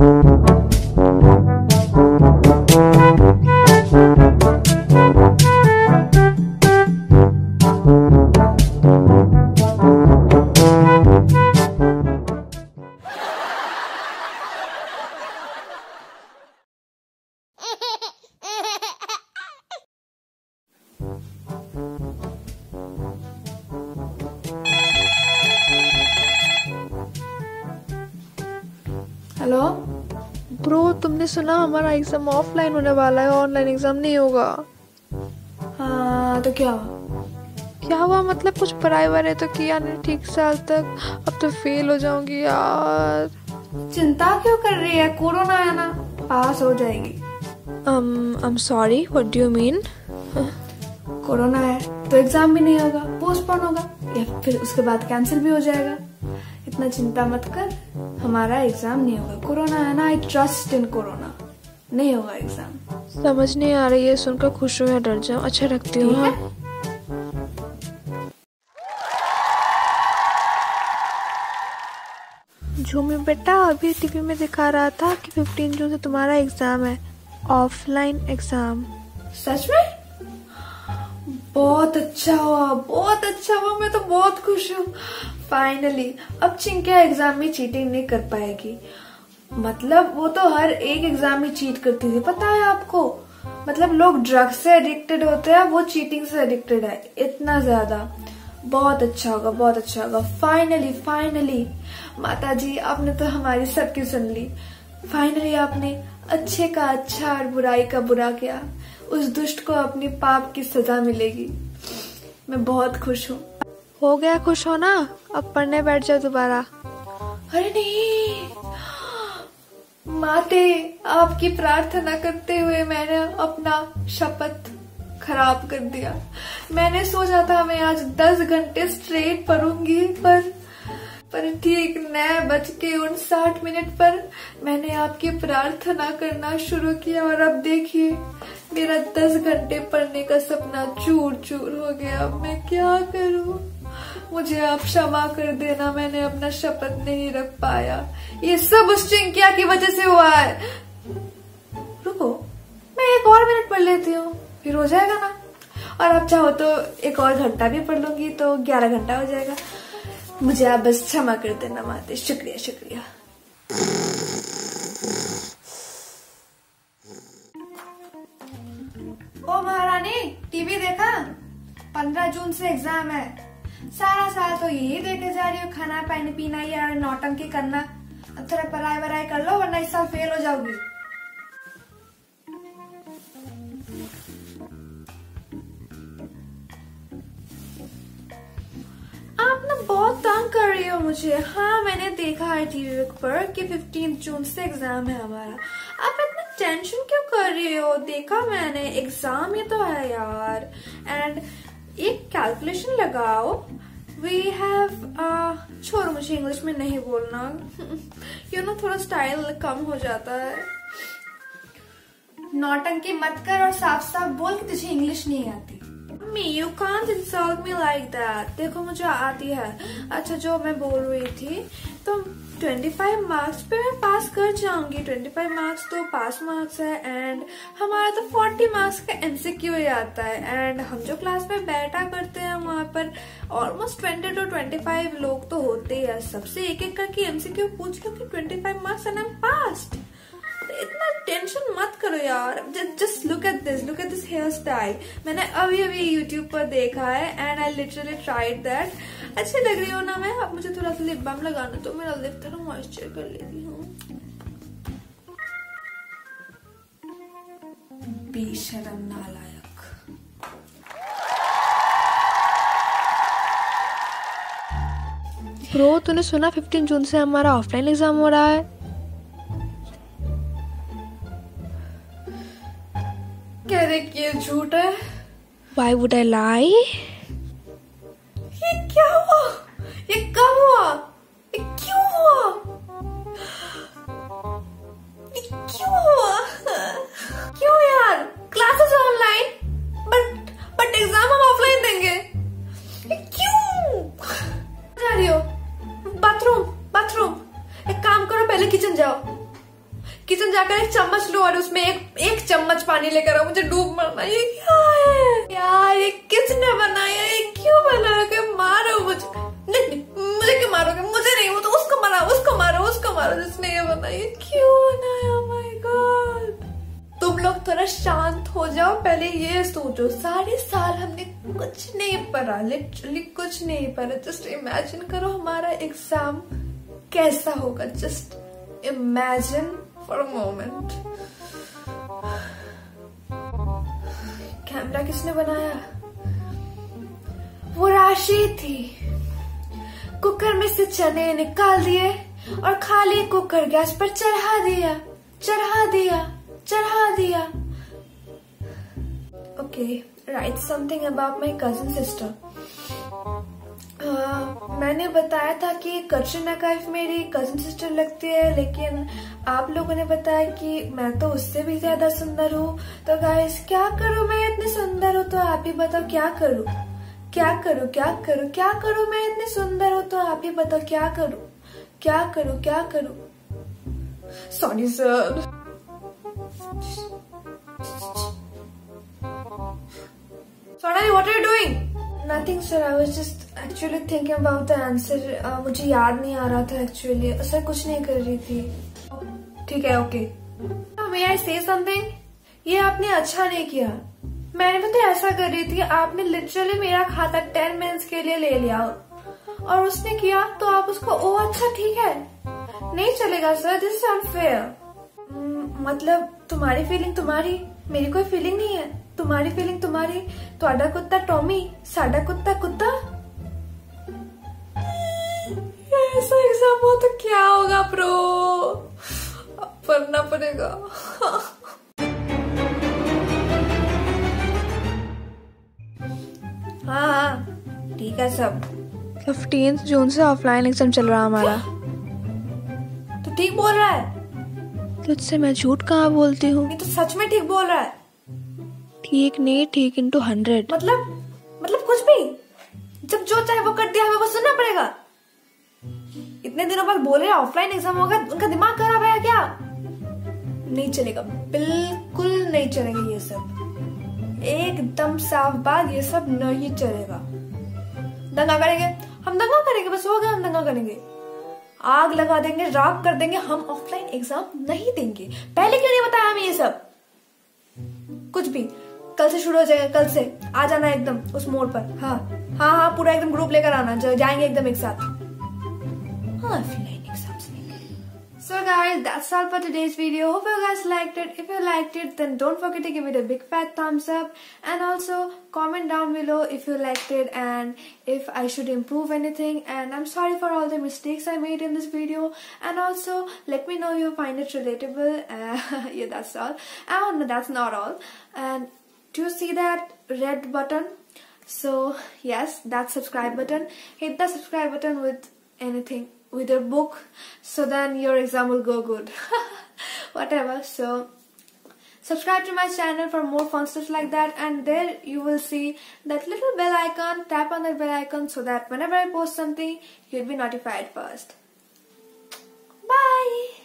Thank. तुमने सुना हमारा एग्ज़ाम ऑफलाइन होने वाला है ऑनलाइन एग्ज़ाम नहीं होगा। हाँ तो क्या हुआ? क्या हुआ? मतलब कुछ पढ़ाई वढ़ाई तो किया नहीं ठीक साल तक। अब तो फेल हो जाऊँगी यार। चिंता क्यों कर रही है? कोरोना है ना? पास हो जाएगी। Um I'm sorry what do you mean? कोरोना है तो एग्ज़ाम भी नहीं होगा पोस्टपोन होगा या फिर उसके बाद कैंसिल भी हो जाएगा। इतना चिंता मत कर। हमारा एग्ज़ाम नहीं होगा। कोरोना है ना आई ट्रस्ट इन कोरोना। नहीं होगा एग्ज़ाम समझ नहीं आ रही है सुनकर खुश हो या डर जाऊँ अच्छा रखती हूँ है। हाँ। झूमी बेटा अभी टीवी में दिखा रहा था कि 15 जून से तुम्हारा एग्ज़ाम है। ऑफलाइन एग्ज़ाम सच में? बहुत अच्छा हुआ बहुत अच्छा हुआ मैं तो बहुत खुश हूँ। फाइनली अब चिंकिया एग्ज़ाम में चीटिंग नहीं कर पाएगी। मतलब वो तो हर एक एग्ज़ाम में चीट करती थी, पता है आपको? मतलब लोग ड्रग्स से एडिक्टेड होते हैं, वो चीटिंग से एडिक्टेड है, इतना ज़्यादा। बहुत अच्छा होगा, बहुत अच्छा होगा। फाइनली फाइनली माता जी आपने तो हमारी सबकी सुन ली। फाइनली आपने अच्छे का अच्छा और बुराई का बुरा किया। उस दुष्ट को अपनी पाप की सजा मिलेगी। मैं बहुत खुश हूँ। हो गया खुश हो ना अब पढ़ने बैठ जाओ दोबारा। अरे नहीं। माते, आपकी प्रार्थना करते हुए मैंने अपना शपथ खराब कर दिया। मैंने सोचा था मैं आज दस घंटे स्ट्रेट पढ़ूँगी, पर पर ठीक नौ बज के उनसाठ मिनट पर मैंने आपकी प्रार्थना करना शुरू किया और अब देखिए, मेरा दस घंटे पढ़ने का सपना चूर चूर हो गया। अब मैं क्या करूँ? मुझे आप क्षमा कर देना, मैंने अपना शपथ नहीं रख पाया। ये सब उस चिंकिया की वजह से हुआ है। रुको, मैं एक और मिनट पढ़ लेती हूँ, फिर हो जाएगा ना? और आप चाहो तो एक और घंटा भी पढ़ लूँगी तो ग्यारह घंटा हो जाएगा। मुझे आप बस क्षमा कर देना, माते। शुक्रिया शुक्रिया। ओ महारानी, टीवी देखा? पंद्रह जून से एग्ज़ाम है। सारा साल तो यही देखे जा रही हो, खाना, पानी पीना या नौटंकी करना। थोड़ा पढ़ाई वराई कर लो, वरना इस साल फेल हो जाओगी। आप ना बहुत तंग कर रही हो मुझे। हाँ मैंने देखा है टीवी पर कि 15 जून से एग्ज़ाम है हमारा। आप इतना टेंशन क्यों कर रही हो? देखा मैंने एग्ज़ाम ही तो है यार। एंड एक कैलकुलेशन लगाओ। वी हैव छोड़ो मुझे इंग्लिश में नहीं बोलना। क्यों ना थोड़ा स्टाइल कम हो जाता है। नौटंकी मत कर और साफ़ साफ़ बोल कि तुझे इंग्लिश नहीं आती। Mummy you can't insult me like that देखो, मुझे आती है। अच्छा जो मैं बोल रही थी तो 25 मार्क्स पे मैं पास कर जाऊँगी। 25 मार्क्स तो पास मार्क्स है एंड हमारा तो 40 मार्क्स का एमसीक्यू ही आता है। एंड हम जो क्लास में बैठा करते हैं वहाँ पर ऑलमोस्ट 20 टू 25 लोग तो होते ही हैं। सबसे एक एक करके एमसीक्यू पूछ लो कि 25 मार्क्स एंड एम पास इतना टेंशन मत करो यार। Just look at this look at this hair style मैंने अभी अभी यूट्यूब पर देखा है and I literally tried that अच्छी लग रही हो ना मैं? अब मुझे थोड़ा सा लिप बाम लगाना तो मेरा लिप थोड़ा मॉइस्चर कर लेती हूँ। बेशरम नालायक। ब्रो तूने सुना 15 जून से हमारा ऑफलाइन एग्ज़ाम हो रहा है? कह देखिए झूठ है। वाई वुड आई लाई ये क्या हुआ? मुझे ये क्या है? यार, ये किसने बनाया? ये क्यों बनाया के मारो मुझे। नहीं मुझे क्यों मारोगे? मुझे नहीं वो तो उसको मारा, उसको मारो उसको मारो जिसने ये बनाया। क्यों बनाया? माय गॉड तुम लोग थोड़ा शांत हो जाओ, पहले ये सोचो। सारे साल हमने कुछ नहीं पढ़ा लिटरली कुछ नहीं पढ़ा। जस्ट इमेजिन करो हमारा एग्ज़ाम कैसा होगा। Just imagine for a moment camera किसने बनाया? वो राशि थी। कुकर में से चने निकाल दिए और खाली कुकर गैस पर चढ़ा दिया चढ़ा दिया चढ़ा दिया। Okay write something about my cousin मैंने बताया था कि कटरीना कैफ मेरी कजिन सिस्टर लगती है लेकिन आप लोगों ने बताया कि मैं तो उससे भी ज़्यादा सुंदर हूँ। तो गाइस क्या करूँ मैं इतनी सुंदर हूँ? तो आप ही बताओ क्या करूँ? क्या करूँ? क्या करूँ? क्या करूँ मैं इतनी सुंदर हूँ? तो आप ही बताओ क्या करूँ? क्या करूँ? क्या करूँ? Sorry sir Sonali, what are you doing? Nothing, sir I was just actually about the answer. Uh, मुझे याद नहीं आ रहा था actually. सर कुछ नहीं कर रही थी. ठीक है ओके मे आई से समथिंग ये आपने अच्छा नहीं किया. मैंने भी तो ऐसा कर रही थी आपने लिटरली मेरा खाता टेन मिनट्स के लिए ले लिया. और उसने किया तो आप उसको ओ अच्छा ठीक है. नहीं चलेगा सर दिस इज़ अनफेयर मतलब तुम्हारी फीलिंग तुम्हारी मेरी कोई फीलिंग नहीं है तुम्हारी फीलिंग तुम्हारी ਤੁਹਾਡਾ कुत्ता टॉमी साडा कुत्ता कुत्ता ऐसा एग्जाम हो तो क्या होगा प्रो पढ़ना पड़ेगा हाँ हाँ ठीक है सब फिफ्टीन जून से ऑफलाइन एग्जाम चल रहा हमारा तो ठीक बोल रहा है तुझसे मैं झूठ कहाँ बोलती हूँ? तो सच में ठीक बोल रहा है। ठीक नहीं ठीक इंटू हंड्रेड मतलब मतलब कुछ भी। जब जो चाहे वो कर दिया हमें वो सुनना पड़ेगा। इतने दिनों बाद बोल रहे ऑफलाइन एग्ज़ाम होगा उनका दिमाग खराब है क्या? नहीं चलेगा बिल्कुल नहीं चलेगा ये सब। एकदम साफ़ बात ये सब नहीं चलेगा। दंगा करेंगे हम दंगा करेंगे बस हो गया हम दंगा करेंगे। आग लगा देंगे राग कर देंगे, हम ऑफलाइन एग्ज़ाम नहीं देंगे। पहले क्यों नहीं बताया हमें ये सब? कुछ भी। कल से शुरू हो जाएगा, कल से। आ जाना एकदम, उस मोड़ पर। हाँ हाँ हाँ पूरा एकदम ग्रुप लेकर आना जाएँगे एकदम एक साथ। हाँ So guys, that's all for today's video. Hope you guys liked it. If you liked it, then don't forget to give it a big fat thumbs up. And also comment down below if you liked it and if I should improve anything. And I'm sorry for all the mistakes I made in this video. And also let me know if you find it relatable. Uh, yeah, that's all. Oh no, that's not all. And do you see that red button so yes that subscribe button hit the subscribe button with anything with your book so then your exam will go good. Whatever. So subscribe to my channel for more fun stuff like that and there you will see that little bell icon. Tap on that bell icon so that whenever i post something you'll be notified first. Bye